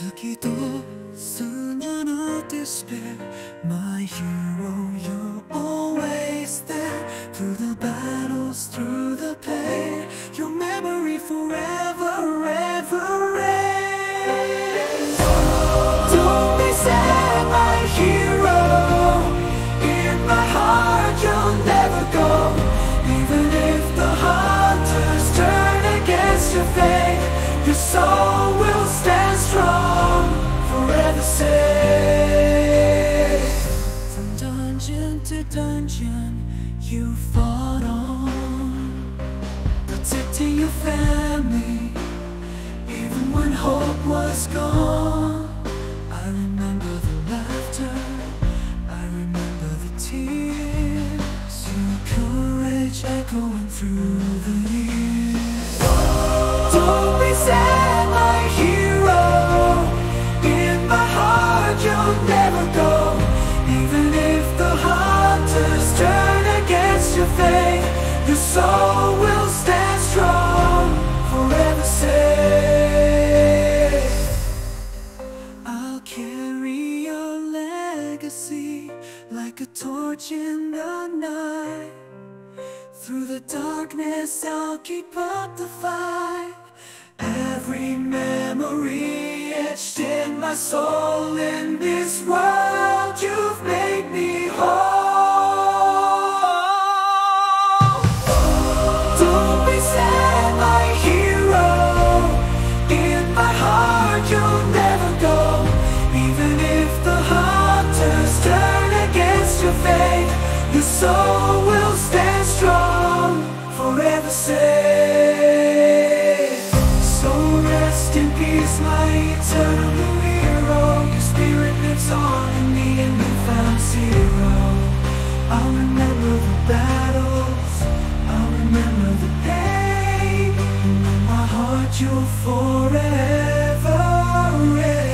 月と soon you're not despair My hero, you're always there Through the battles, through dungeon to dungeon You fought on. Protecting your family Even when hope was gone. I remember the laughter I remember the tears Your courage echoing through the years. Don't be sad, torch in the night. Through the darkness, I'll keep up the fight. Every memory etched in my soul in this world, you've made me whole. Your soul will stand strong, forever safe. So rest in peace, my eternal hero. Your spirit lives on in me, and you found zero. I'll remember the battles. I'll remember the pain. In my heart, you'll forever reign.